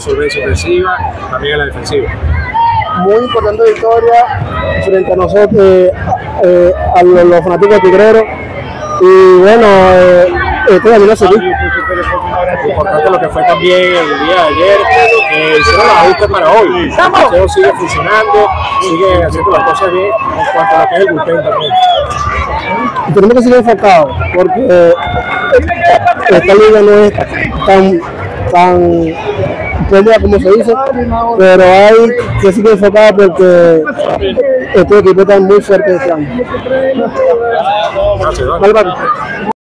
solvencia ofensiva, también en la defensiva. Muy importante victoria frente a nosotros, eh, eh, a los, los fanáticos tigreros. Y bueno, eh, estoy también a seguir. Importante lo que fue también el día de ayer, que hicieron los ajustes para hoy. El sigue funcionando, sigue haciendo las cosas bien en cuanto a lo que es el bullpen también. Tenemos que seguir enfocados porque eh, esta liga no es tan, tan pélida como se dice, pero hay que seguir enfocados porque este equipo está muy fuerte este año. Gracias.